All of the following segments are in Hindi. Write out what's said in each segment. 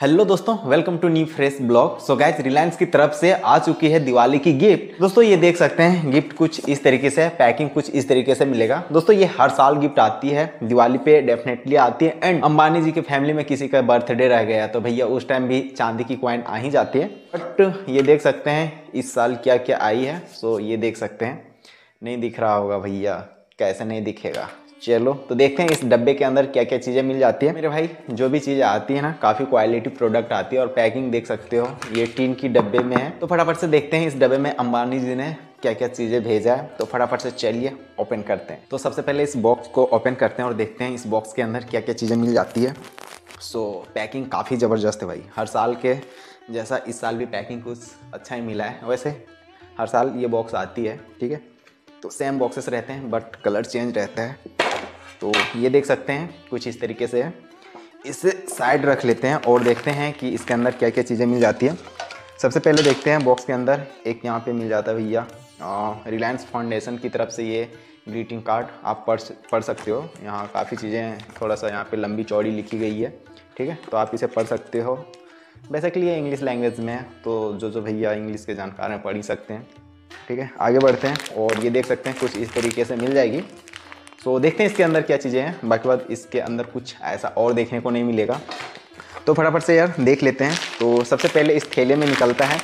हेलो दोस्तों welcome to new fresh blog so guys Reliance की तरफ़ से आ चुकी है दिवाली की गिफ्ट दोस्तों, ये देख सकते हैं गिफ्ट कुछ इस तरीके से पैकिंग कुछ इस तरीके से मिलेगा. दोस्तों, ये हर साल गिफ्ट आती है, दिवाली पे डेफिनेटली आती है. एंड अंबानी जी की फैमिली में किसी का बर्थडे रह गया तो भैया उस टाइम भी चांदी की क्वाइन आ ही जाती है. बट ये देख सकते हैं, इस साल क्या क्या आई है सो ये देख सकते हैं. नहीं दिख रहा होगा भैया, कैसे नहीं दिखेगा. चलो तो देखते हैं इस डब्बे के अंदर क्या क्या चीज़ें मिल जाती है। मेरे भाई, जो भी चीज़ें आती है ना, काफ़ी क्वालिटी प्रोडक्ट आती है और पैकिंग देख सकते हो। ये टीन की डब्बे में है। तो फटाफट से देखते हैं इस डब्बे में अंबानी जी ने क्या क्या चीज़ें भेजा है। तो फटाफट से चलिए ओपन करते हैं। तो सबसे पहले इस बॉक्स को ओपन करते हैं और देखते हैं इस बॉक्स के अंदर क्या क्या चीज़ें मिल जाती है। सो पैकिंग काफ़ी ज़बरदस्त है भाई। हर साल के जैसा इस साल भी पैकिंग कुछ अच्छा ही मिला है। वैसे, हर साल ये बॉक्स आती है, ठीक है? तो सेम बॉक्सेस रहते हैं बट कलर चेंज रहता है। तो ये देख सकते हैं, कुछ इस तरीके से। है इसे साइड रख लेते हैं और देखते हैं कि इसके अंदर क्या क्या चीज़ें मिल जाती हैं। सबसे पहले देखते हैं बॉक्स के अंदर, एक यहाँ पे मिल जाता है भैया। रिलायंस फाउंडेशन की तरफ़ से ये ग्रीटिंग कार्ड आप पढ़ पढ़ सकते हो। यहाँ काफ़ी चीज़ें थोड़ा सा यहाँ पे लंबी चौड़ी लिखी गई है, ठीक है? तो आप इसे पढ़ सकते हो। बेसिकली ये इंग्लिश लैंग्वेज में है तो जो जो भैया इंग्लिश के जानकार हैं, पढ़ ही सकते हैं, ठीक है? आगे बढ़ते हैं और ये देख सकते हैं कुछ इस तरीके से मिल जाएगी। सो so, देखते हैं इसके अंदर क्या चीज़ें हैं। बाकी बात इसके अंदर कुछ ऐसा और देखने को नहीं मिलेगा। तो फटाफट से यार देख लेते हैं। तो सबसे पहले इस थैले में निकलता है।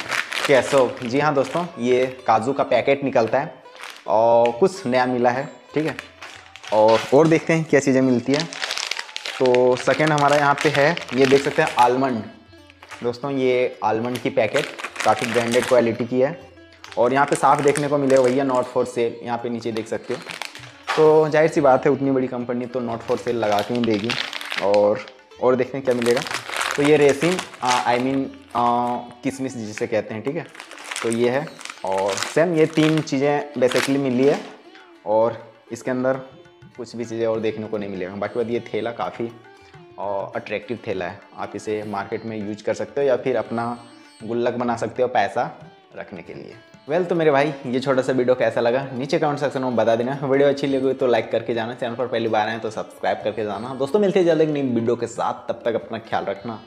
कैसो जी हाँ दोस्तों ये काजू का पैकेट निकलता है और कुछ नया मिला है ठीक है? और और देखते हैं क्या चीज़ें मिलती है। तो सेकेंड हमारा यहाँ पे है ये देख सकते हैं आलमंड दोस्तों ये आलमंड की पैकेट काफ़ी ब्रांडेड क्वालिटी की है। और यहाँ पे साफ़ देखने को मिलेगा भैया नॉट फॉर सेल यहाँ पे नीचे देख सकते हो। तो ज़ाहिर सी बात है, उतनी बड़ी कंपनी तो नॉट फॉर सेल लगा के ही देगी। और और देखते हैं क्या मिलेगा। तो ये रेसिन आई मीन किसमिस जिसे कहते हैं, ठीक है। तो ये है, और सेम ये तीन चीज़ें बेसिकली मिली है। और इसके अंदर कुछ भी चीज़ें और देखने को नहीं मिलेगा। बाकी बात ये थैला काफ़ी अट्रैक्टिव थैला है। आप इसे मार्केट में यूज़ कर सकते हो या फिर अपना गुल्लक बना सकते हो पैसा रखने के लिए। वेल तो मेरे भाई, ये छोटा सा वीडियो कैसा लगा? नीचे कमेंट सेक्शन में बता देना। वीडियो अच्छी लगी तो लाइक करके जाना। चैनल पर पहली बार आए तो सब्सक्राइब करके जाना। दोस्तों, मिलते हैं जल्द एक नई वीडियो के साथ। तब तक अपना ख्याल रखना।